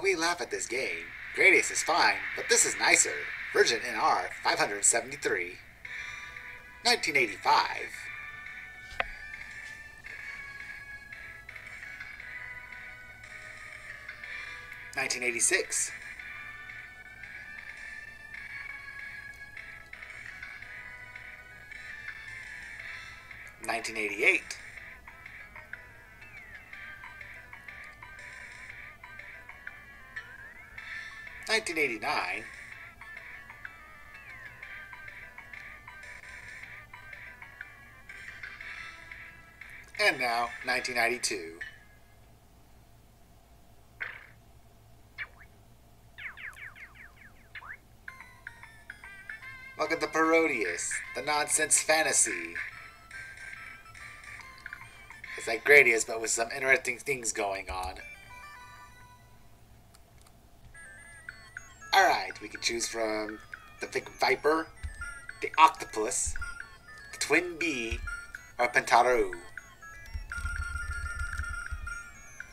Oh, we laugh at this game. Gradius is fine, but this is nicer. Virgin NR 573. 1985. Nineteen eighty six. Nineteen eighty eight. 1989, and now 1992. Look at the Parodius, the nonsense fantasy. It's like Gradius, but with some interesting things going on. Alright, we can choose from the Vic Viper, the Octopus, the Twin Bee, or Pentarou.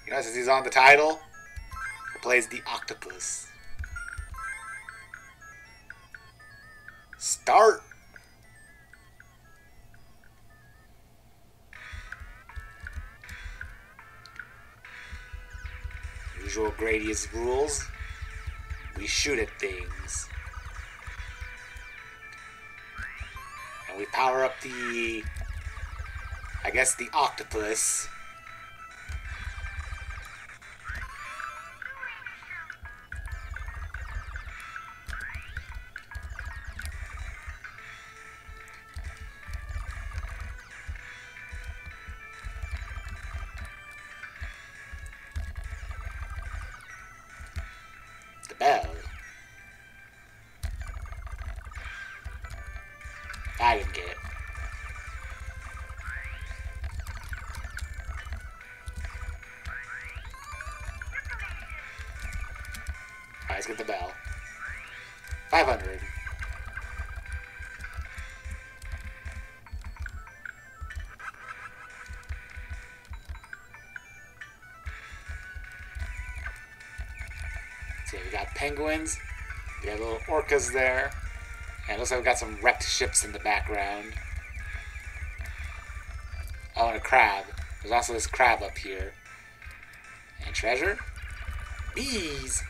You know, since he's on the title, he plays the Octopus. Start! Usual Gradius rules we shoot at things. And we power up the, I guess the octopus. 500. See, we got penguins, we got little orcas there, and it looks like we got some wrecked ships in the background. Oh, and a crab. There's also this crab up here. And treasure? Bees!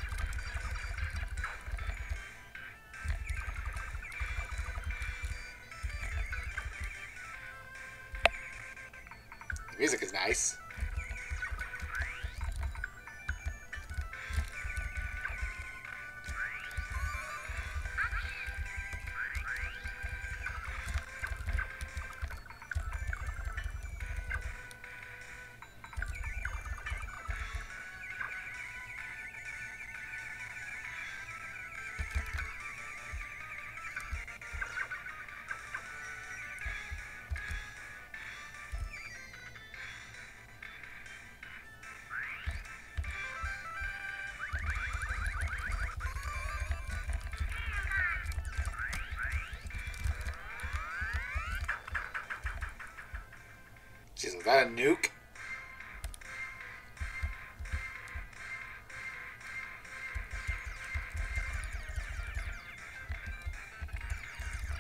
That a nuke?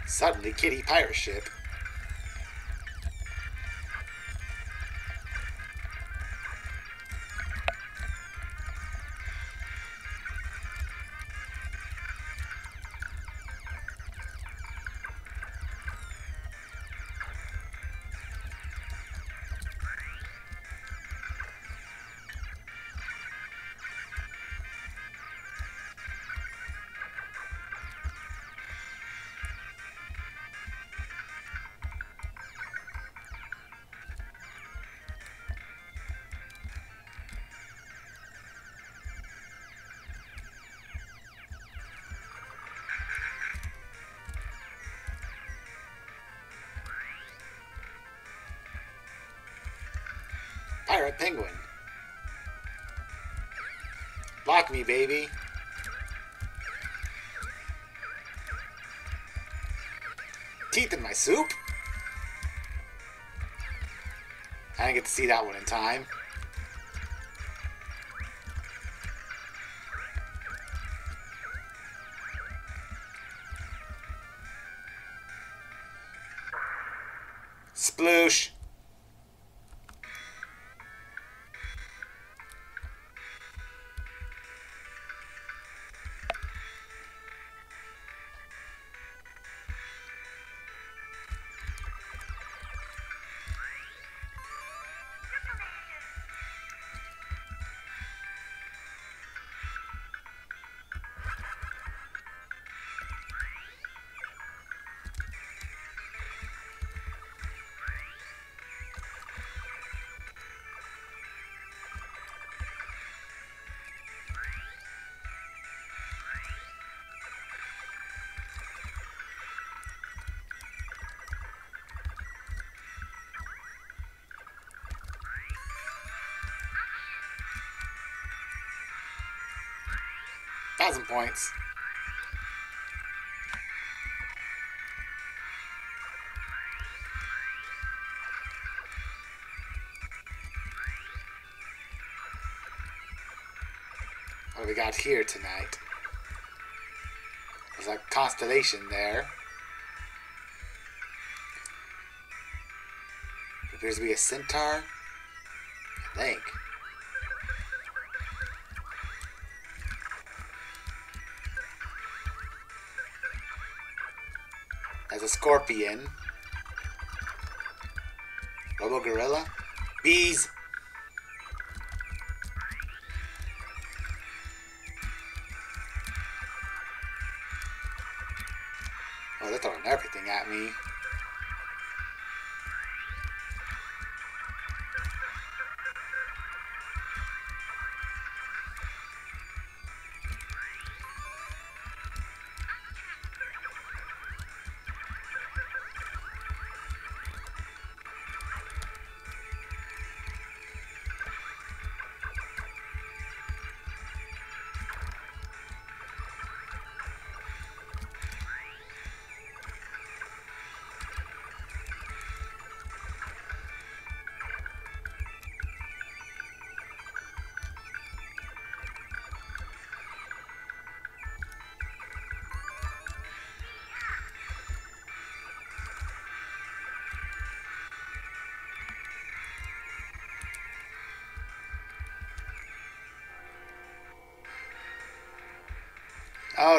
Suddenly, Kitty pirate ship. Pirate penguin. Block me, baby. Teeth in my soup? I didn't get to see that one in time. Thousand points. What do we got here tonight? There's a constellation there. Appears to be a centaur. I think. A scorpion. Robo Gorilla. Bees.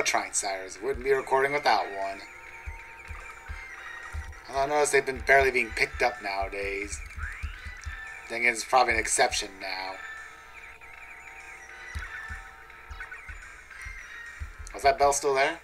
Trine Sires. Wouldn't be recording without one. I notice they've been barely being picked up nowadays. I think it's probably an exception now. Was that bell still there?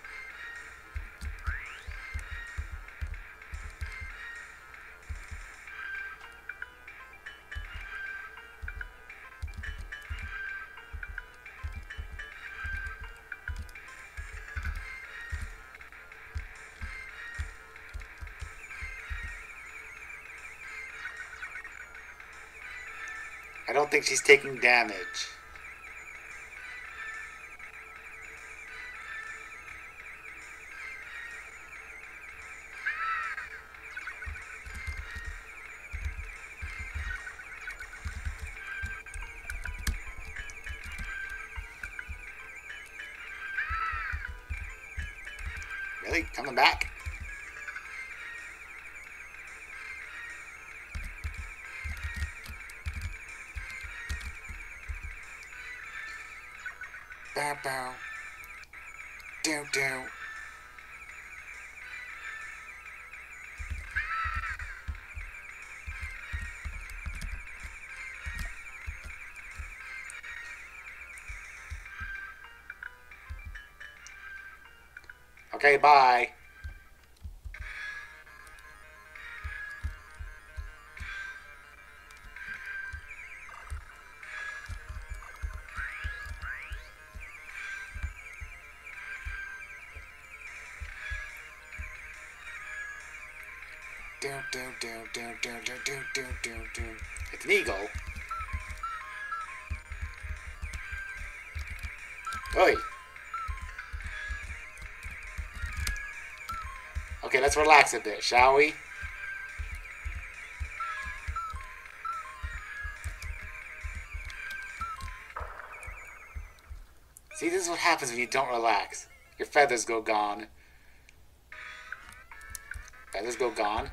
I don't think she's taking damage. Really? Coming back? Bow. Down down. Okay, bye. It's an eagle. Oi. Okay, let's relax a bit, shall we? See, this is what happens when you don't relax. Your feathers go gone. Feathers go gone.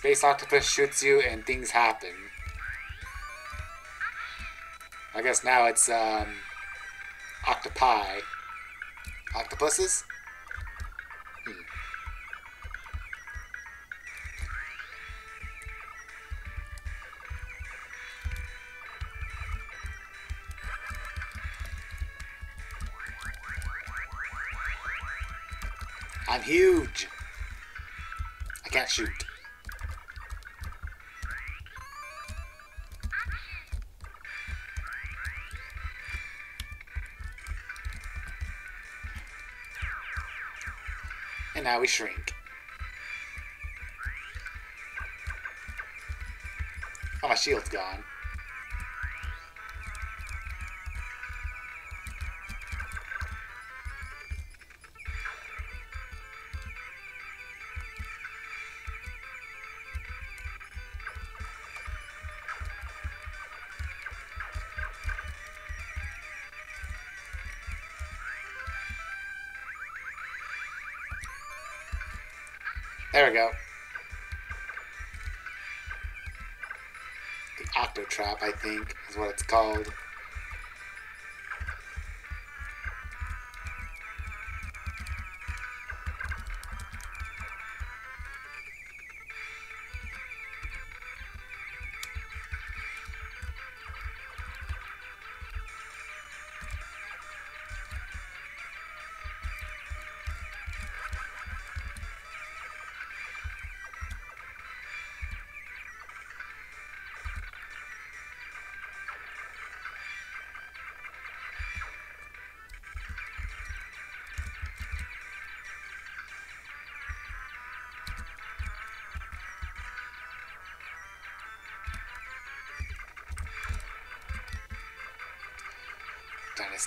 Space octopus shoots you and things happen. I guess now it's, um, octopi. Octopuses? Hmm. I'm huge. I can't shoot. Now we shrink. Oh, my shield's gone. We go. The Octo Trap, I think, is what it's called.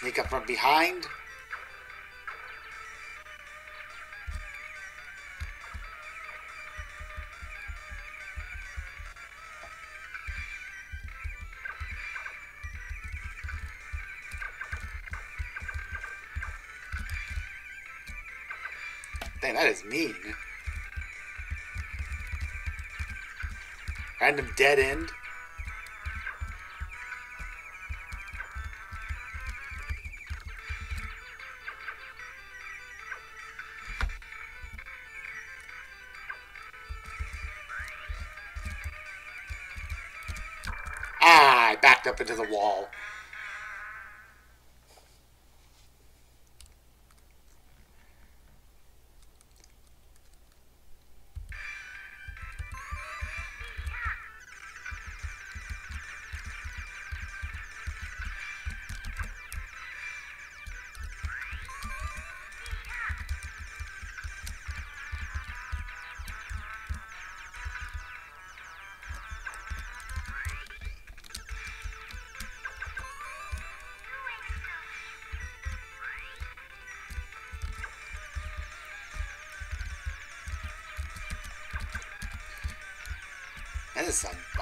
Sneak up from behind. Dang, that is mean. Random dead end. Up into the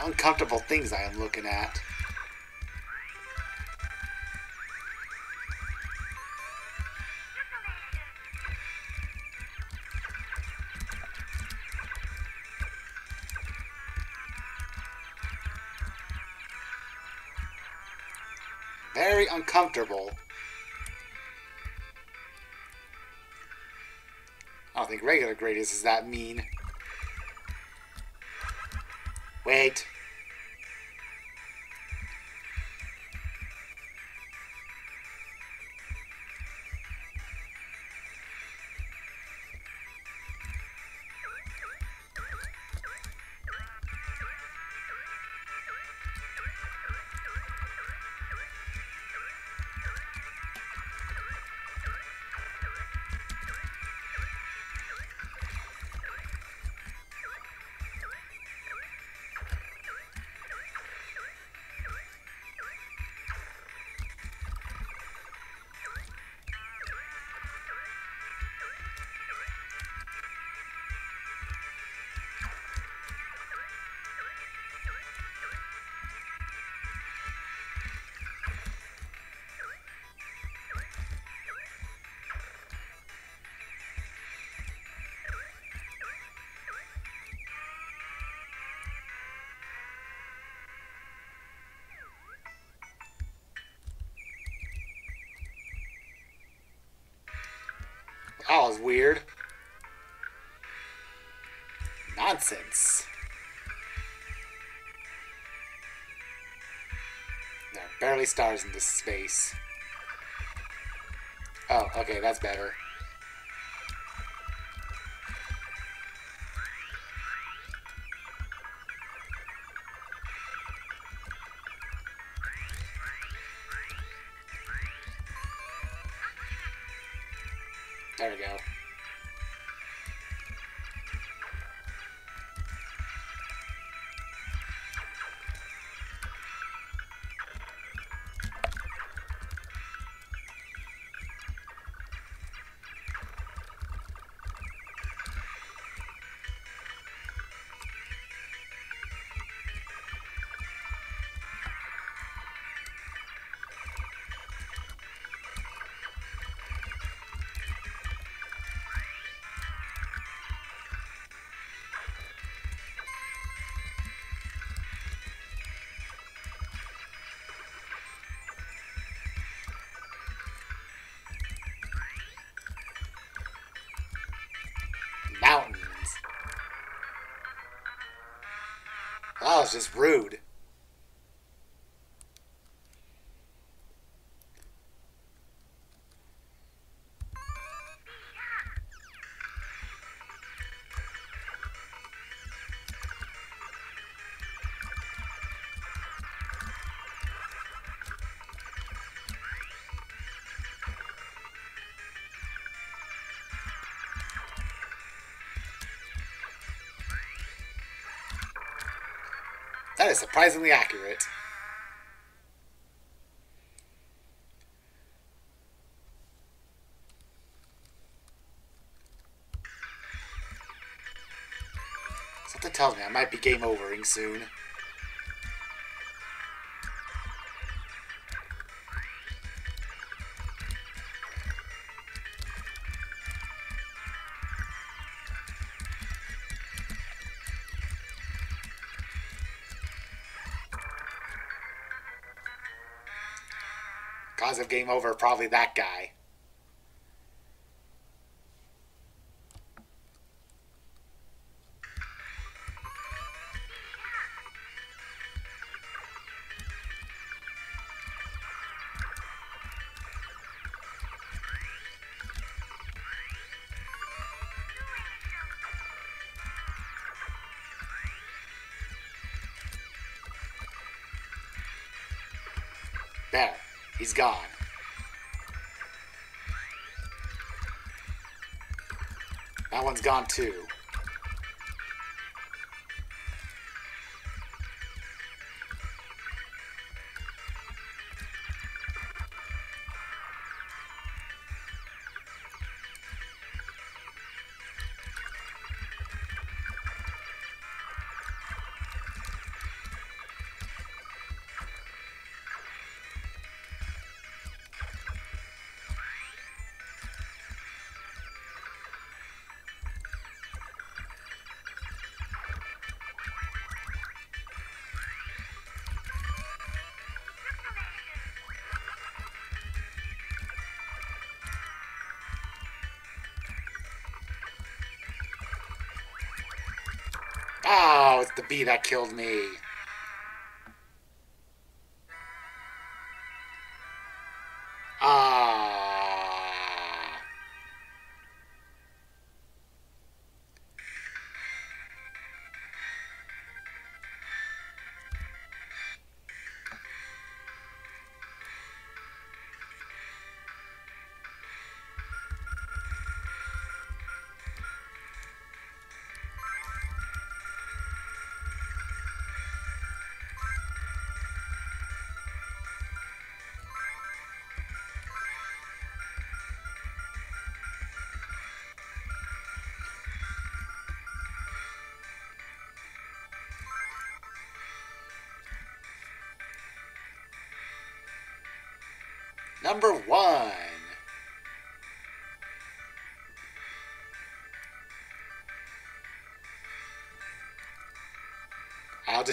uncomfortable things I am looking at. Very uncomfortable. I don't think regular Gradius is that mean. That was weird. Nonsense. There are barely stars in this space. Oh, okay, that's better. Was just rude. That is surprisingly accurate. Something tells me I might be game overing soon. Of game over, probably that guy. There, he's gone. One's gone too. Oh, it's the bee that killed me.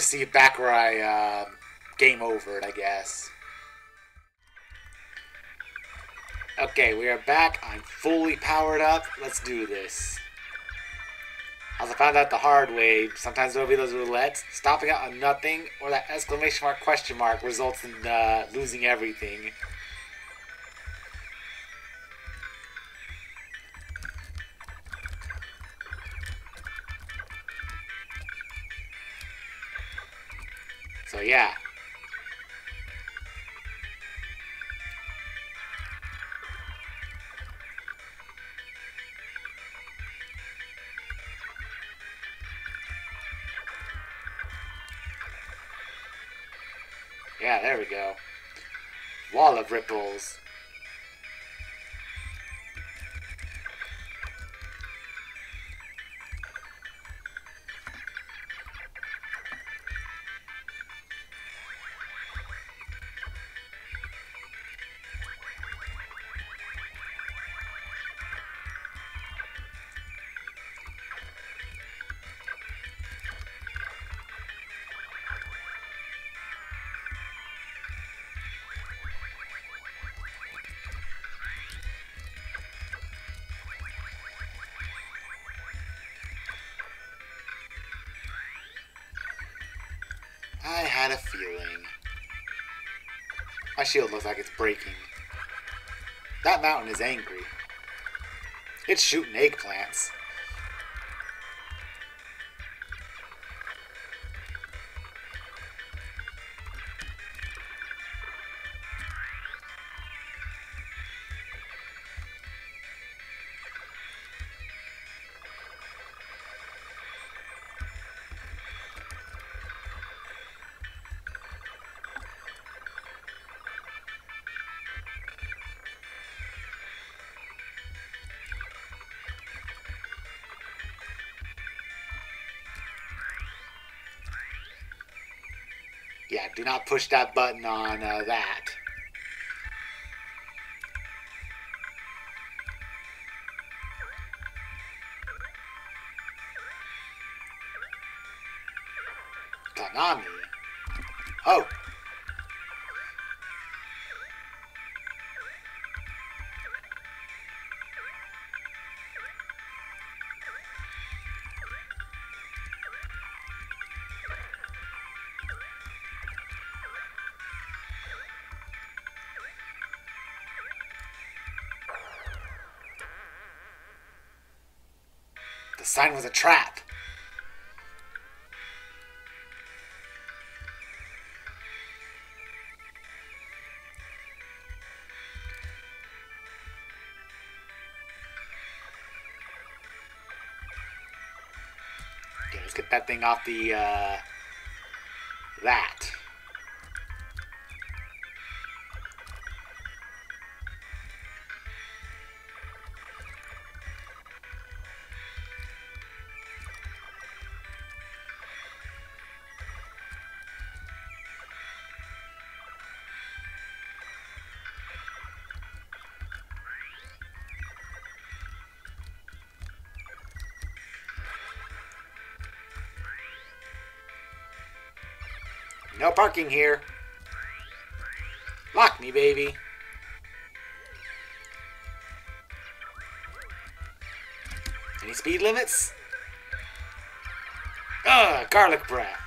See back where I uh, game over it, I guess. Okay, we are back. I'm fully powered up. Let's do this. As I found out the hard way, sometimes there'll be those roulettes. Stopping out on nothing or that exclamation mark question mark results in uh, losing everything. Ripples. My shield looks like it's breaking. That mountain is angry. It's shooting eggplants. Do not push that button on uh, that. Sign was a trap. Okay, let's get that thing off the, uh, that. No parking here. Lock me, baby. Any speed limits? Ugh, garlic breath.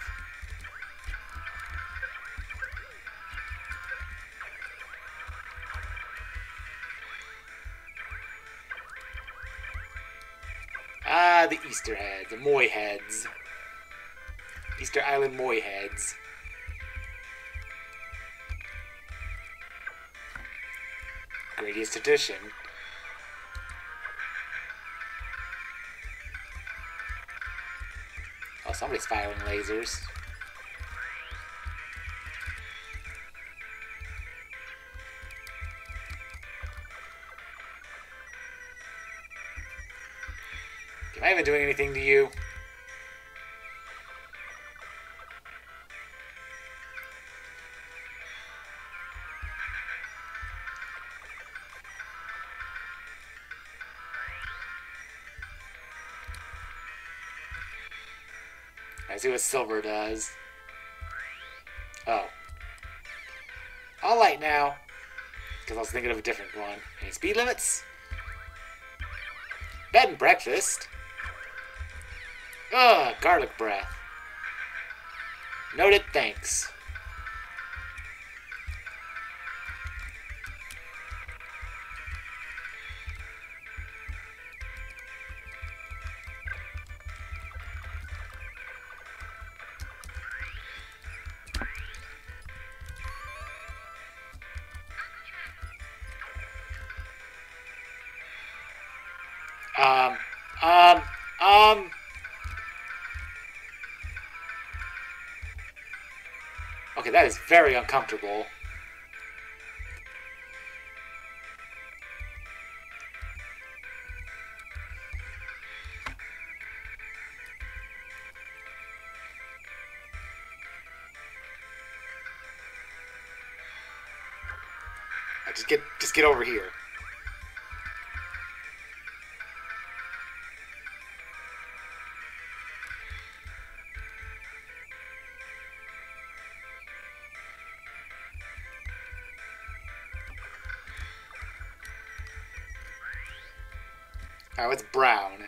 Ah, the Easter heads, the Moai heads. Easter Island Moai heads. Edition. Oh, somebody's firing lasers. Am I even doing anything to you? See what silver does. Oh. All light now. because I was thinking of a different one. Any speed limits? Bed and breakfast. Ugh, garlic breath. Noted, thanks. That is very uncomfortable. Just get just get over here. It's brown.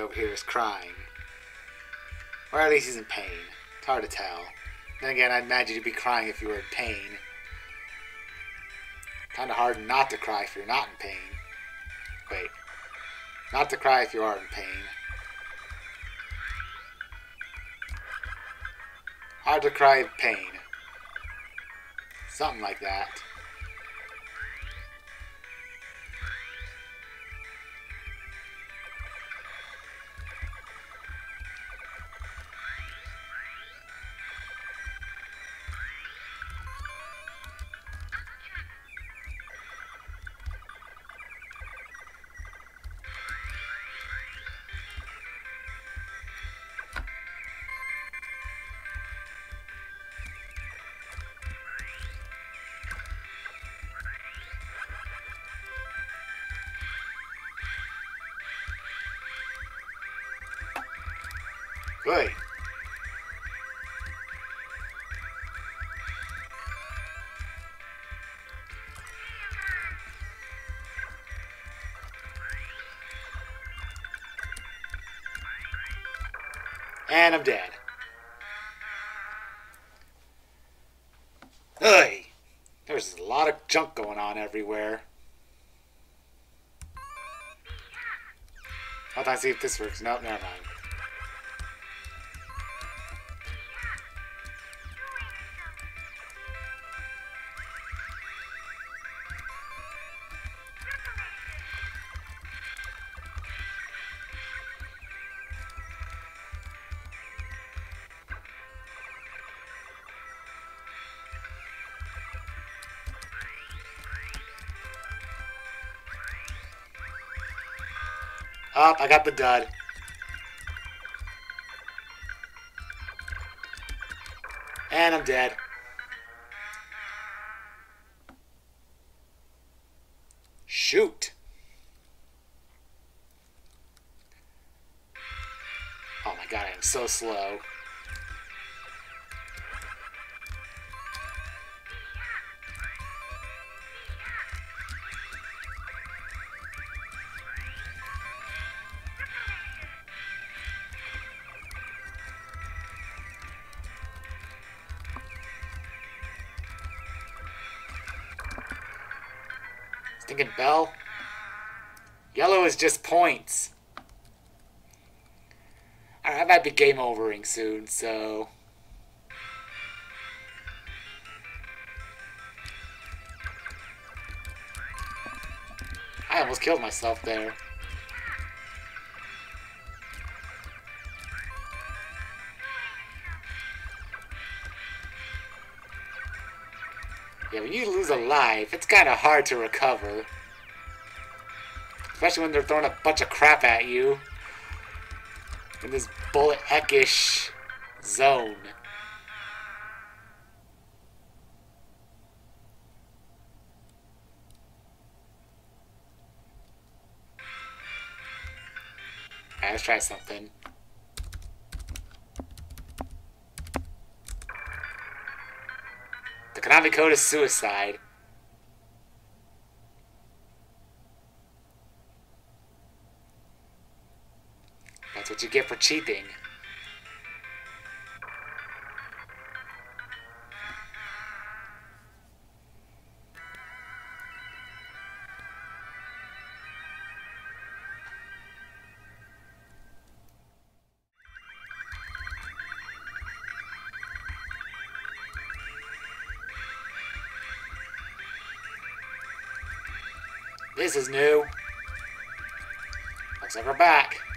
Over here is crying. Or at least he's in pain. It's hard to tell. Then again, I'd imagine you'd be crying if you were in pain. Kinda hard not to cry if you're not in pain. Wait. Not to cry if you are in pain. Hard to cry in pain. Something like that. And I'm dead. Hey, there's a lot of junk going on everywhere. Hold on, see if this works. Nope, never mind. Up, I got the dud. And I'm dead. Shoot. Oh my god, I am so slow. Bell. Yellow is just points. Alright, I might be game overing soon, so... I almost killed myself there. Yeah, when you lose a life, it's kind of hard to recover. Especially when they're throwing a bunch of crap at you. In this bullet heckish zone. Alright, let's try something. The Konami code is suicide. That's what you get for cheating. This is new. Looks like we're back.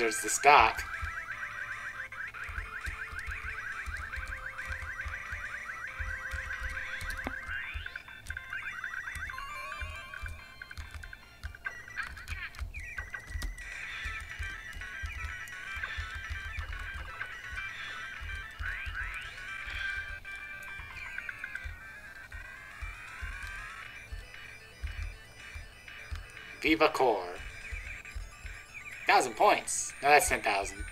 Like the stop. Viva Core. Thousand points. No, that's ten thousand.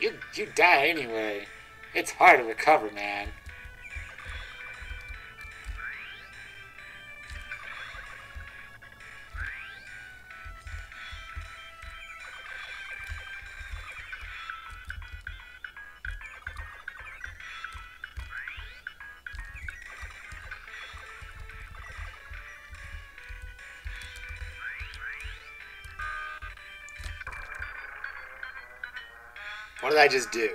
You you die anyway. It's hard to recover, man. What did I just do?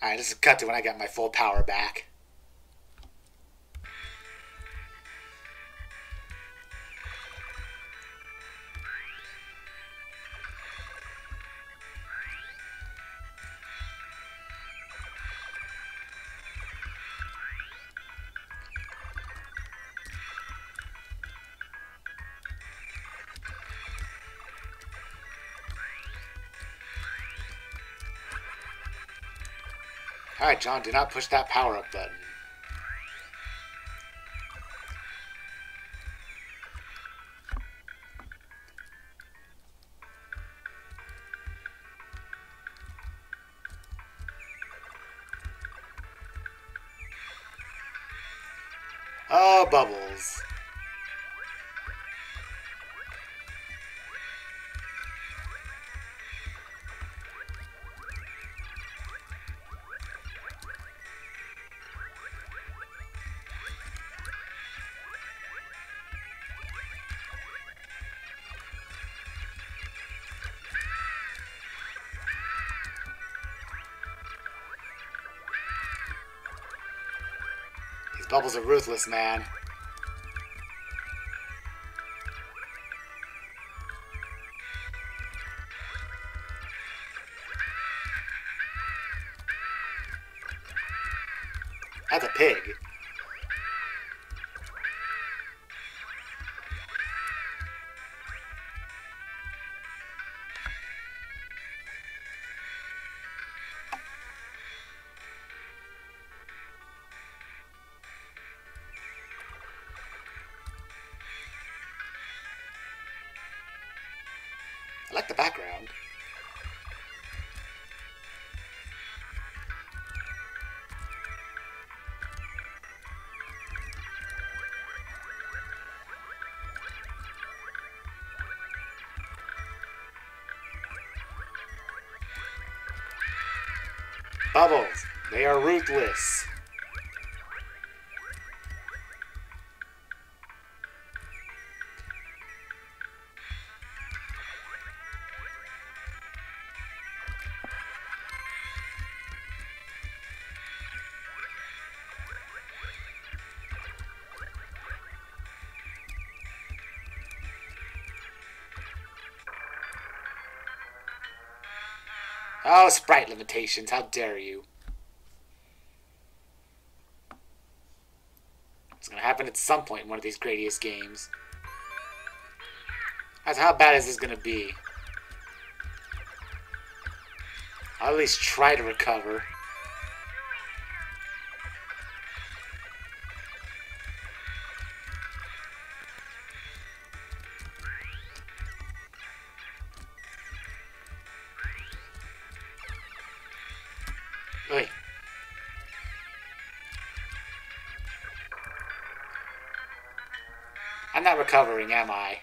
Alright, this is cut to when I got my full power back. Alright, John, do not push that power up button. Bubbles are ruthless, man. The background. Bubbles, they are ruthless. Sprite limitations, how dare you. It's gonna happen at some point in one of these Gradius games. How bad is this gonna be? I'll at least try to recover. Recovering, am I?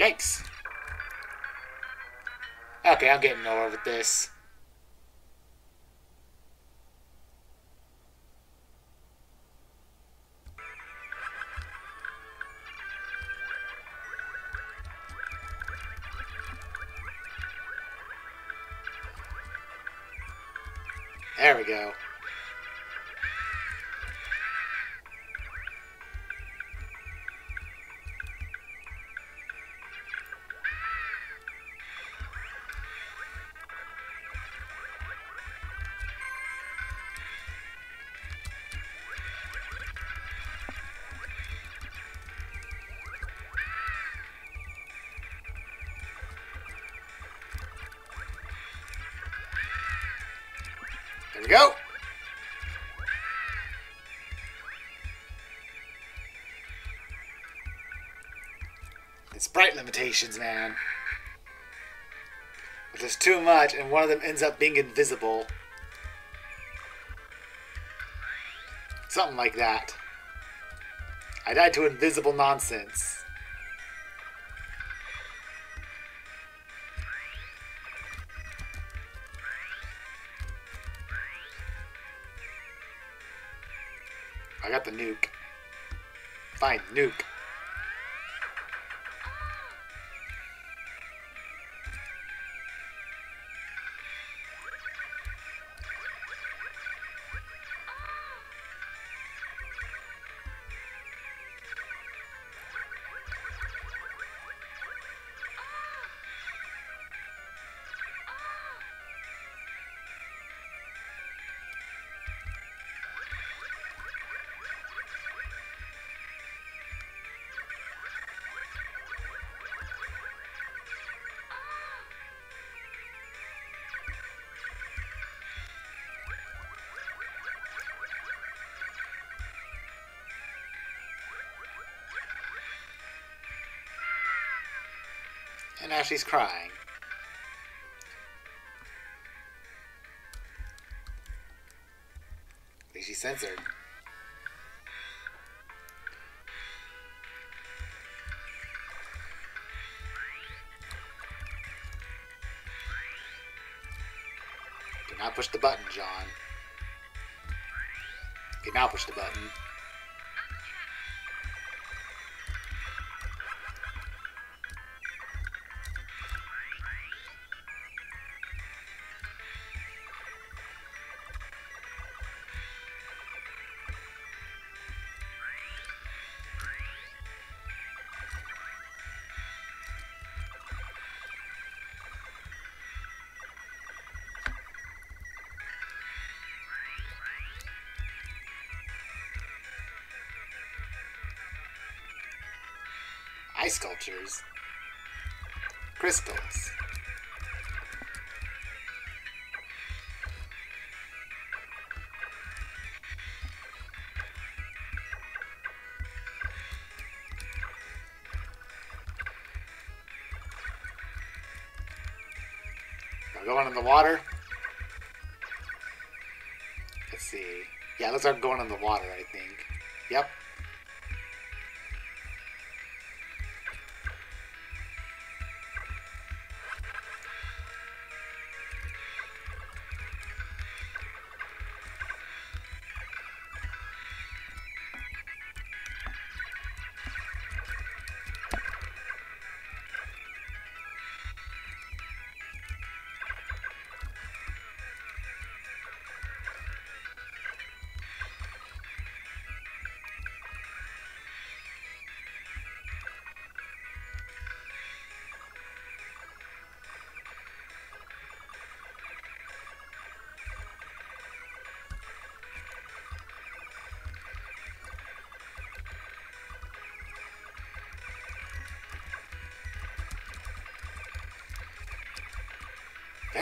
Yikes. Okay, I'm getting nowhere with this. There we go. Limitations, man. If there's too much and one of them ends up being invisible. Something like that. I died to invisible nonsense. And now she's crying. I think she's censored. Do not push the button, John. Do not push the button. Sculptures. Crystals. Going in the water. Let's see. Yeah, those are going in the water, I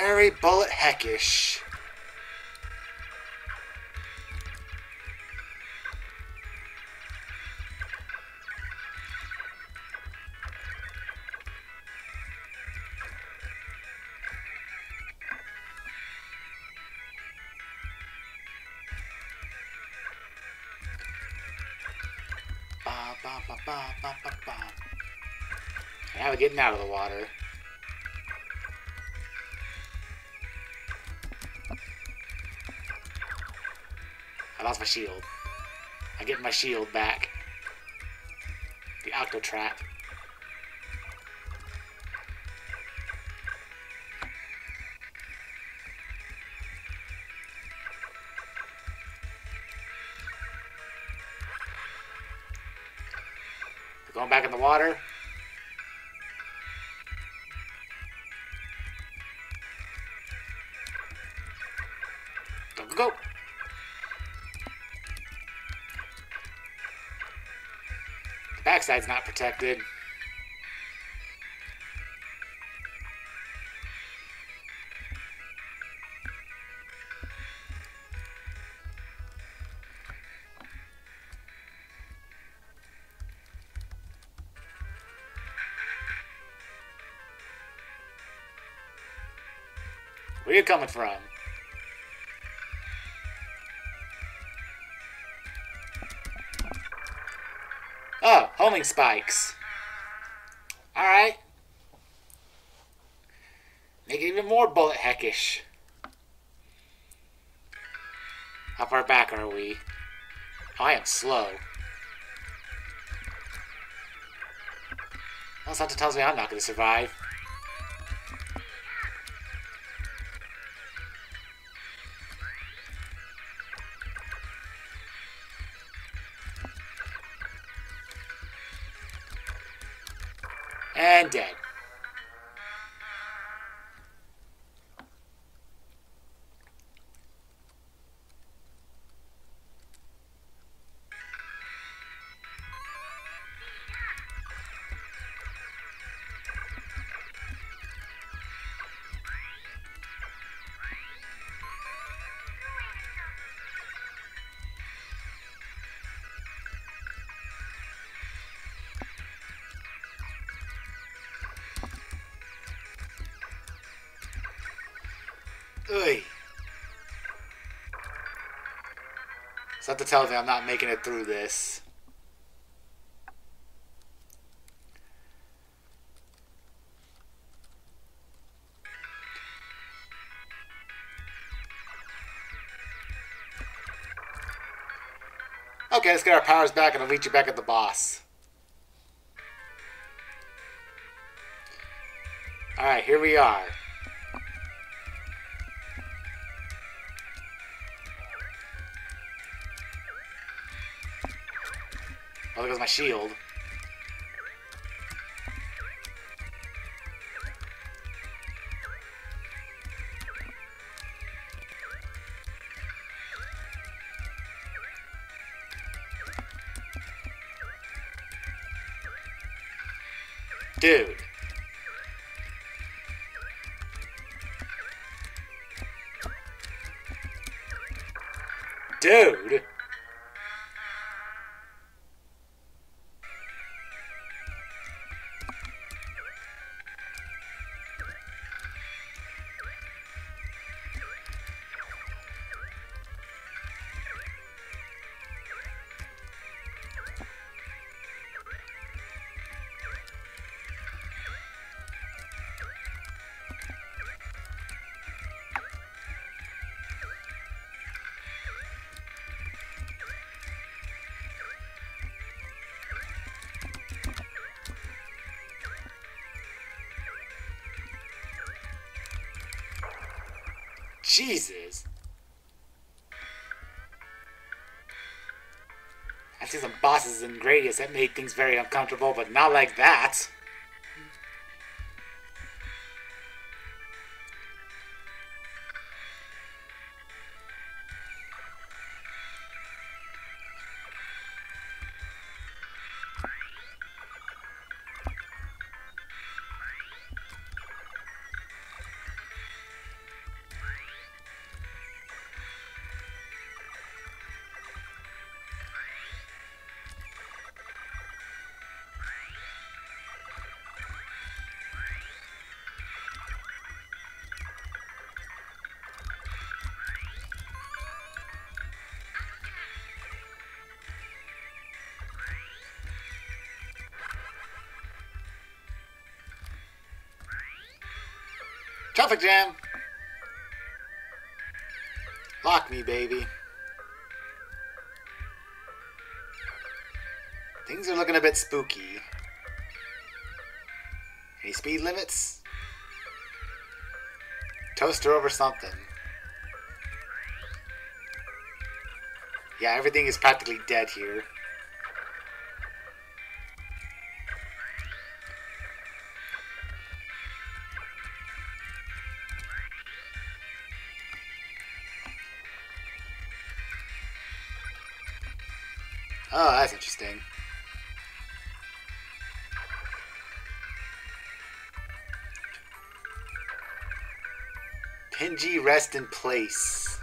Very bullet heckish. Ba, ba, ba, ba, ba, ba, ba. Now we're getting out of the water. Shield. I get my shield back. The octo trap. Going back in the water. Backside's not protected. Where you coming from? Homing spikes. Alright. Make it even more bullet heckish. How far back are we? Oh, I am slow. Something tells me I'm not going to survive. Dead. Something tells me I'm not making it through this. Okay, let's get our powers back and I'll meet you back at the boss. Alright, here we are. Goes my shield. Jesus. I've seen some bosses in Gradius that made things very uncomfortable, but not like that. Traffic jam! Lock me, baby. Things are looking a bit spooky. Any speed limits? Toaster over something. Yeah, everything is practically dead here. Pingy rest in place.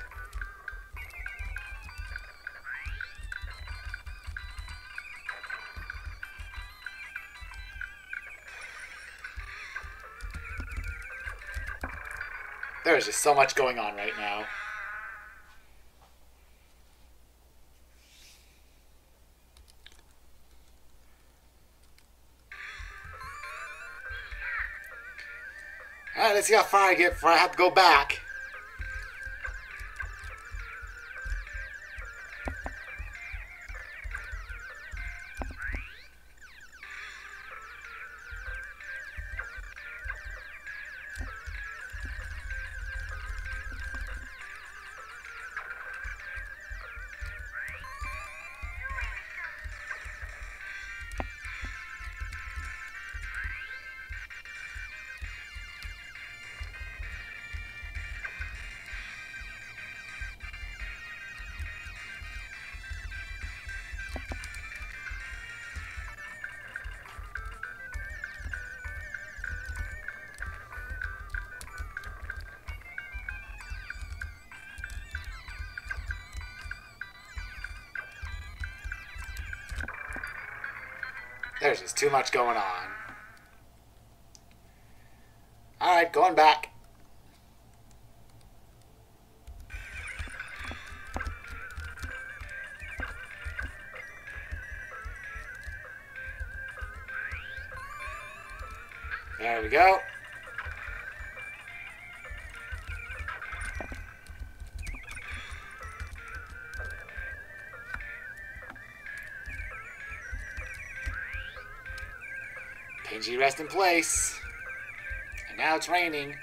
There's just so much going on right now. See how far I get before I have to go back. There's too much going on. Alright, going back. There we go. Kenji, rest in place. And now it's raining.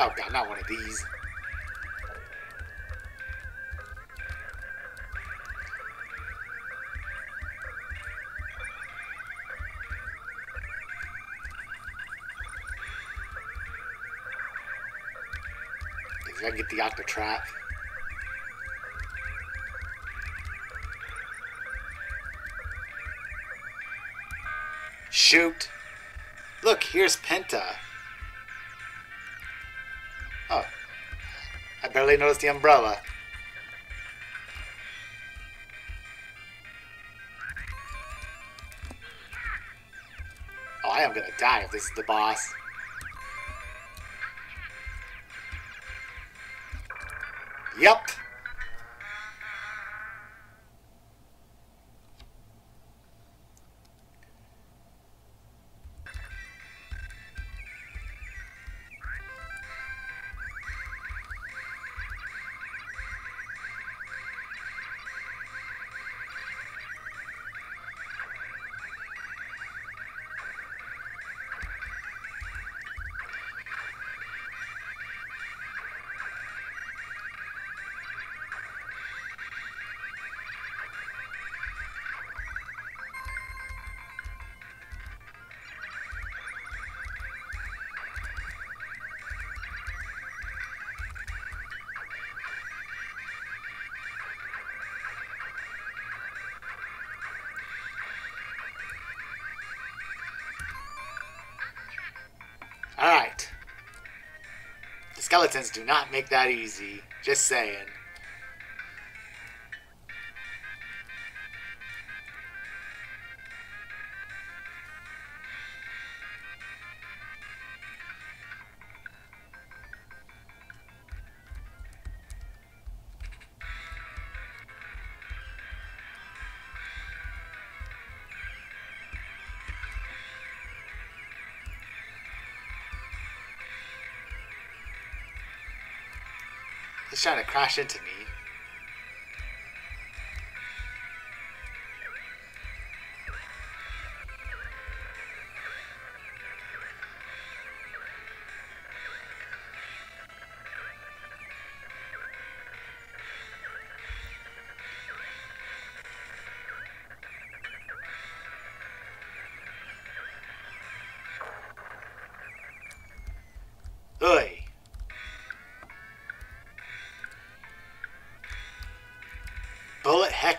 Oh god, not one of these. If I can get the octa trap. Shoot! Look, here's Penta. I barely noticed the umbrella. Oh, I am gonna die if this is the boss. Yep. Alright. The skeletons do not make that easy. Just saying. He's trying to crash into me.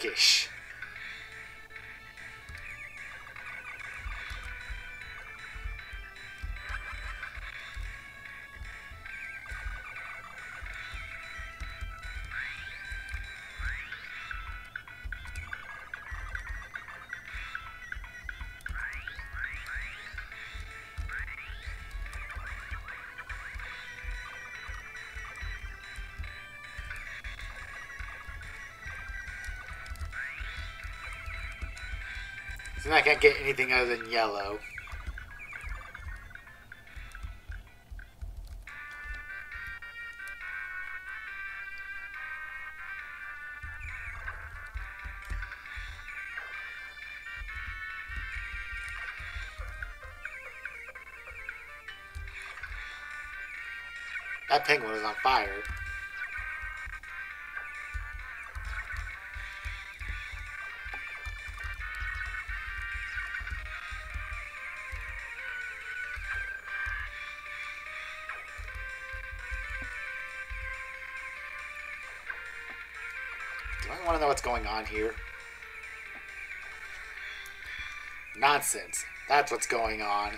Bullet So I can't get anything other than yellow. That penguin is on fire. I want to know what's going on here? Nonsense. That's what's going on.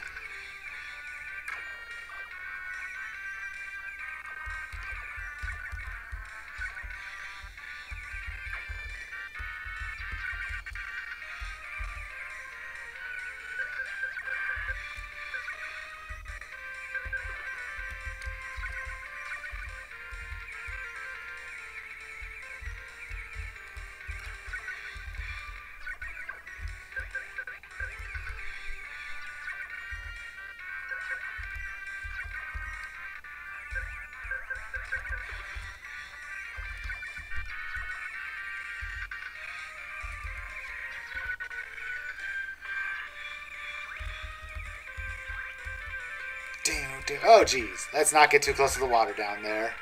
Oh, geez. Let's not get too close to the water down there.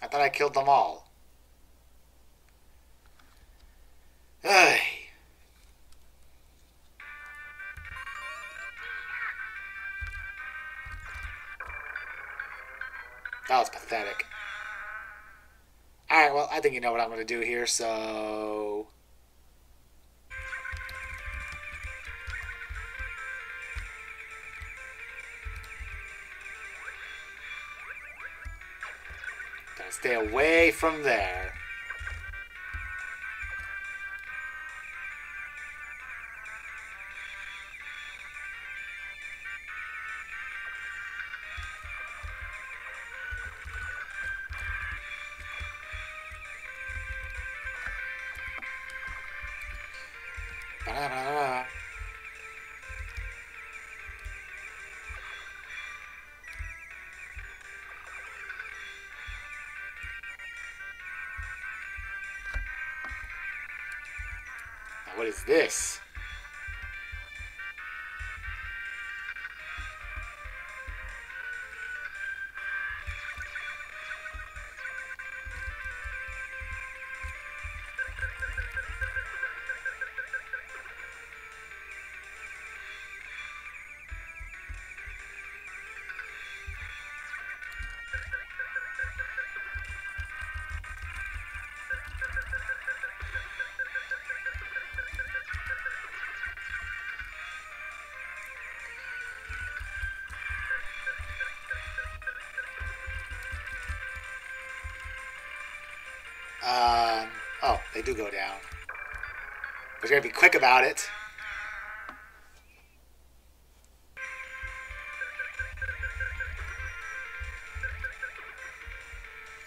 I thought I killed them all. Ay. That was pathetic. Alright, well, I think you know what I'm going to do here, so... Gotta stay away from there. What is this? They do go down. But you gotta be quick about it.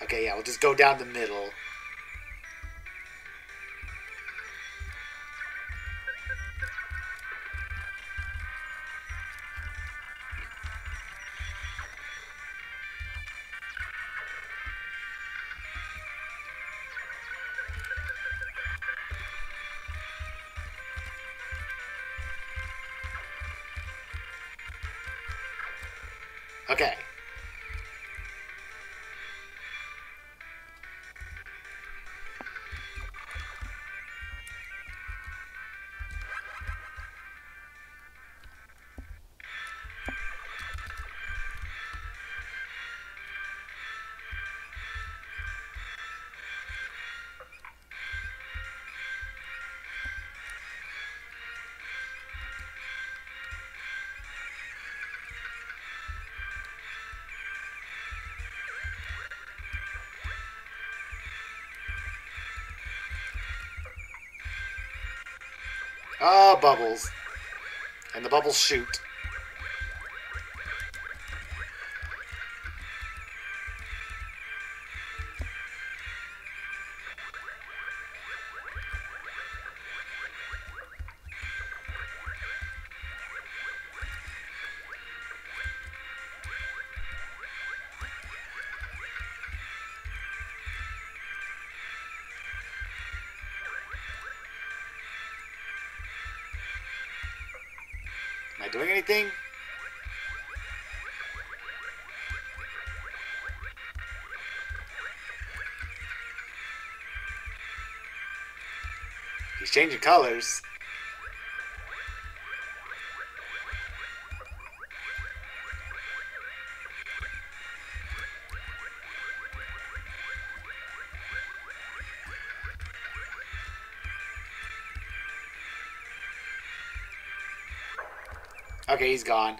Okay, yeah, we'll just go down the middle. Ah, bubbles. And the bubbles shoot. Anything? He's changing colors. Okay, he's gone.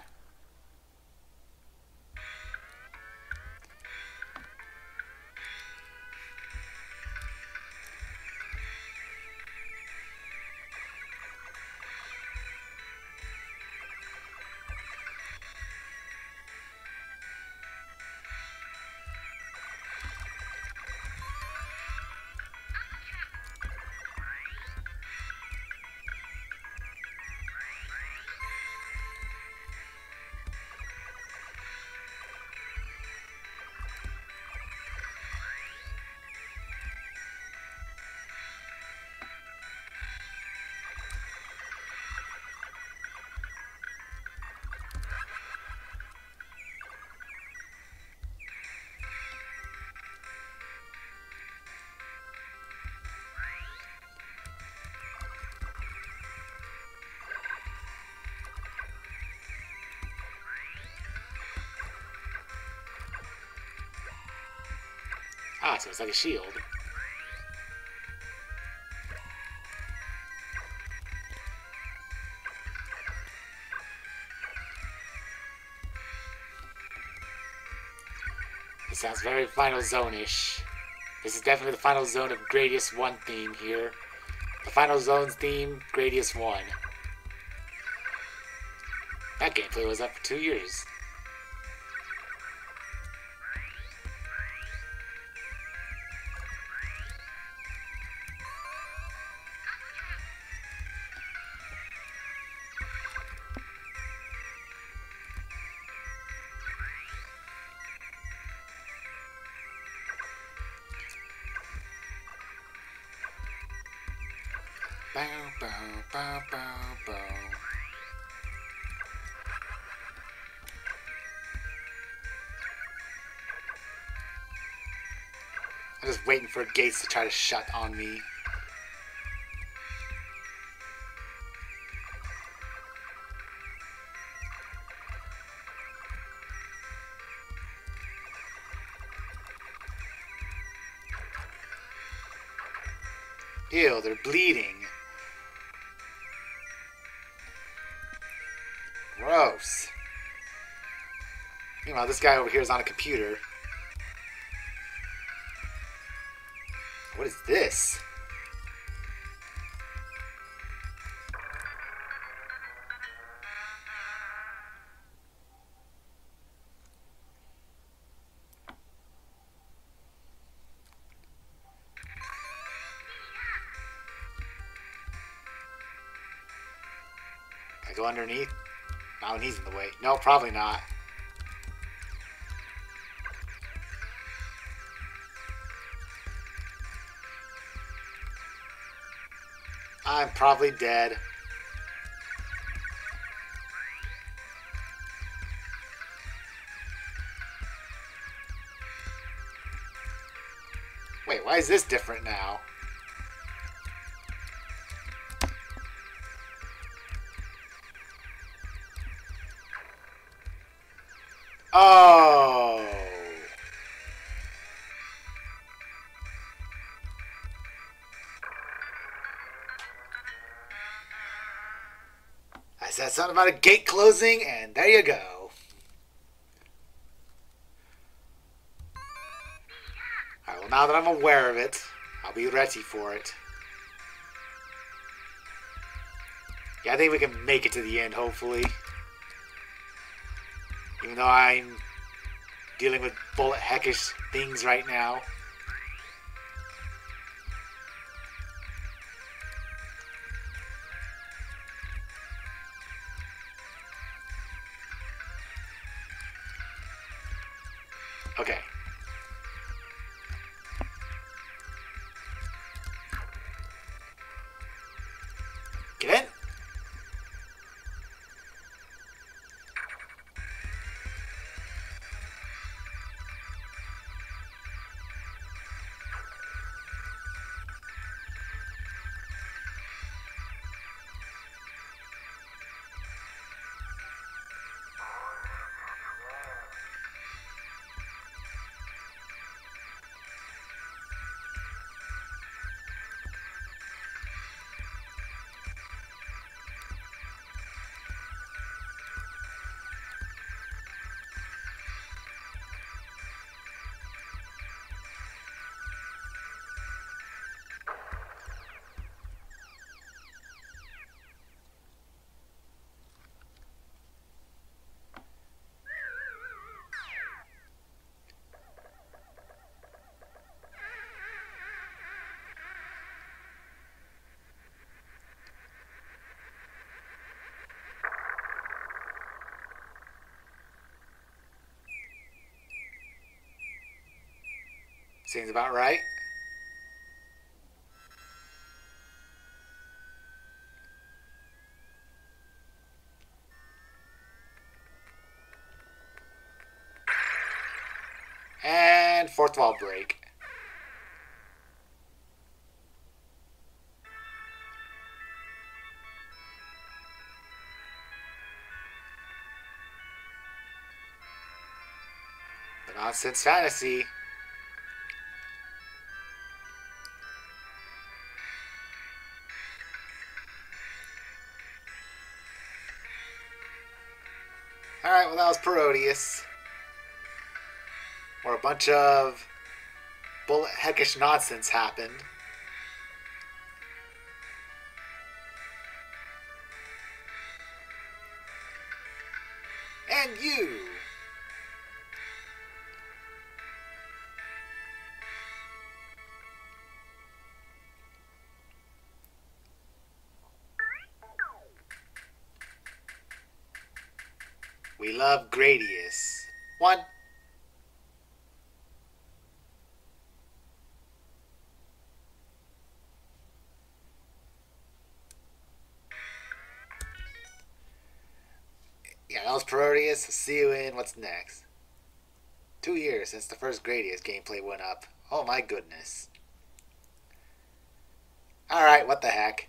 Ah, so it's like a shield. This sounds very Final Zone-ish. This is definitely the Final Zone of Gradius 1 theme here. The Final Zone's theme, Gradius 1. That gameplay was up for two years. Waiting for Gates to try to shut on me. Ew, they're bleeding. Gross. Meanwhile, this guy over here is on a computer. Underneath? Oh, he's in the way. No, probably not. I'm probably dead. Wait, why is this different now? Oh. I said something about a gate closing, and there you go. Alright, well, now that I'm aware of it, I'll be ready for it. Yeah, I think we can make it to the end, hopefully. Even though I'm dealing with bullet heckish things right now. Seems about right. And fourth wall break. The nonsense fantasy. Well that was Parodius. Where a bunch of bullet heckish nonsense happened. Gradius. One. Yeah, that was Parodius. See you in what's next. Two years since the first Gradius gameplay went up. Oh my goodness. Alright, what the heck.